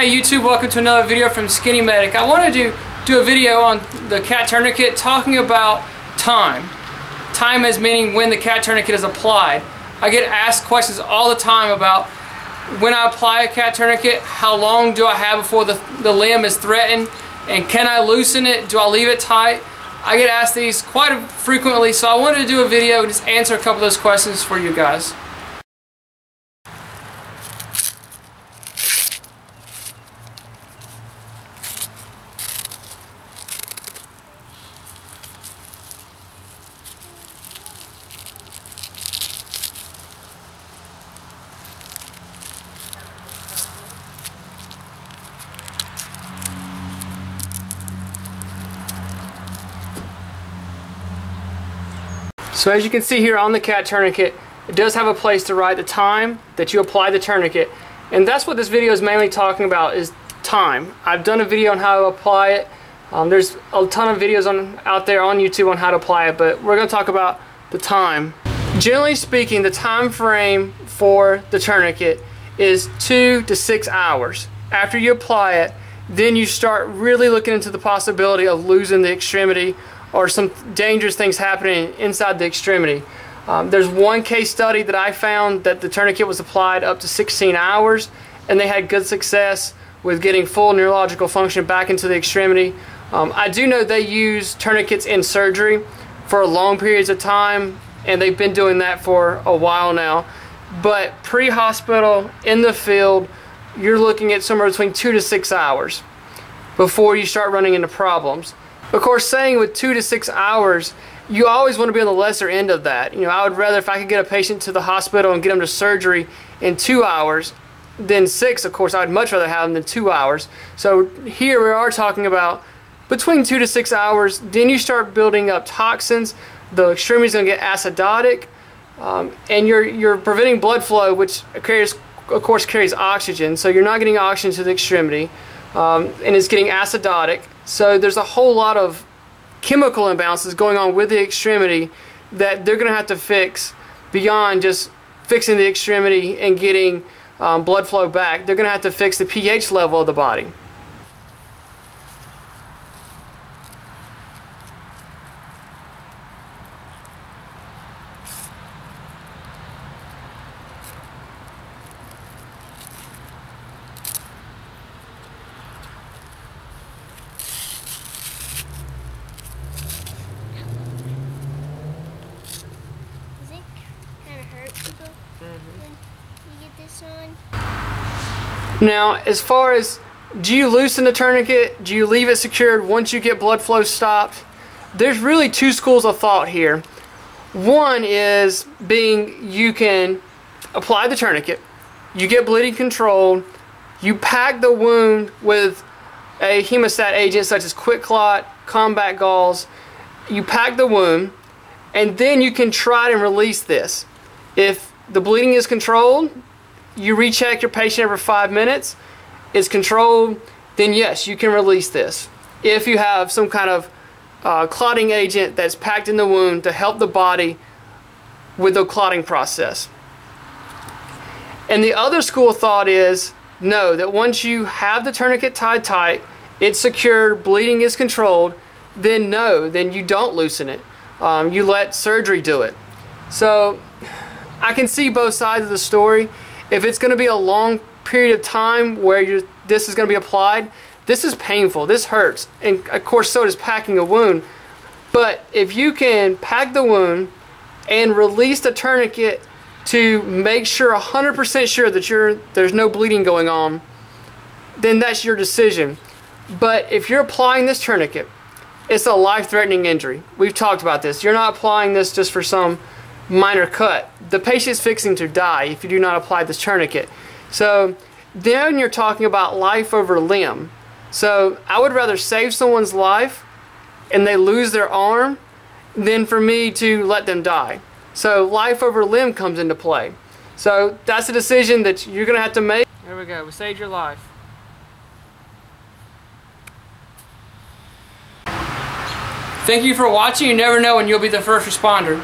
Hey YouTube, welcome to another video from Skinny Medic. I wanted to do a video on the CAT tourniquet talking about time. Time as meaning when the CAT tourniquet is applied. I get asked questions all the time about when I apply a CAT tourniquet, how long do I have before the, the limb is threatened, and can I loosen it, do I leave it tight? I get asked these quite frequently, so I wanted to do a video and just answer a couple of those questions for you guys. So as you can see here on the cat tourniquet, it does have a place to write the time that you apply the tourniquet. And that's what this video is mainly talking about is time. I've done a video on how to apply it. Um, there's a ton of videos on out there on YouTube on how to apply it, but we're going to talk about the time. Generally speaking, the time frame for the tourniquet is two to six hours. After you apply it, then you start really looking into the possibility of losing the extremity or some dangerous things happening inside the extremity. Um, there's one case study that I found that the tourniquet was applied up to 16 hours and they had good success with getting full neurological function back into the extremity. Um, I do know they use tourniquets in surgery for long periods of time and they've been doing that for a while now. But pre-hospital, in the field, you're looking at somewhere between two to six hours before you start running into problems. Of course, saying with two to six hours, you always want to be on the lesser end of that. You know, I would rather if I could get a patient to the hospital and get them to surgery in two hours than six, of course, I would much rather have them than two hours. So here we are talking about between two to six hours, then you start building up toxins, the extremity is going to get acidotic, um, and you're, you're preventing blood flow, which carries, of course carries oxygen, so you're not getting oxygen to the extremity, um, and it's getting acidotic. So there's a whole lot of chemical imbalances going on with the extremity that they're going to have to fix beyond just fixing the extremity and getting um, blood flow back. They're going to have to fix the pH level of the body. Now, as far as do you loosen the tourniquet? Do you leave it secured once you get blood flow stopped? There's really two schools of thought here. One is being you can apply the tourniquet, you get bleeding controlled, you pack the wound with a hemostat agent such as QuikClot, Combat Gauze, you pack the wound, and then you can try and release this. If the bleeding is controlled, you recheck your patient every five minutes, it's controlled, then yes, you can release this. If you have some kind of uh, clotting agent that's packed in the wound to help the body with the clotting process. And the other school thought is no, that once you have the tourniquet tied tight, it's secured, bleeding is controlled, then no, then you don't loosen it. Um, you let surgery do it. So I can see both sides of the story. If it's going to be a long period of time where this is going to be applied, this is painful. This hurts. And of course, so does packing a wound. But if you can pack the wound and release the tourniquet to make sure 100% sure that you're, there's no bleeding going on, then that's your decision. But if you're applying this tourniquet, it's a life-threatening injury. We've talked about this. You're not applying this just for some minor cut. The patient is fixing to die if you do not apply this tourniquet. So then you're talking about life over limb. So I would rather save someone's life and they lose their arm than for me to let them die. So life over limb comes into play. So that's a decision that you're going to have to make. There we go. We saved your life. Thank you for watching. You never know when you'll be the first responder.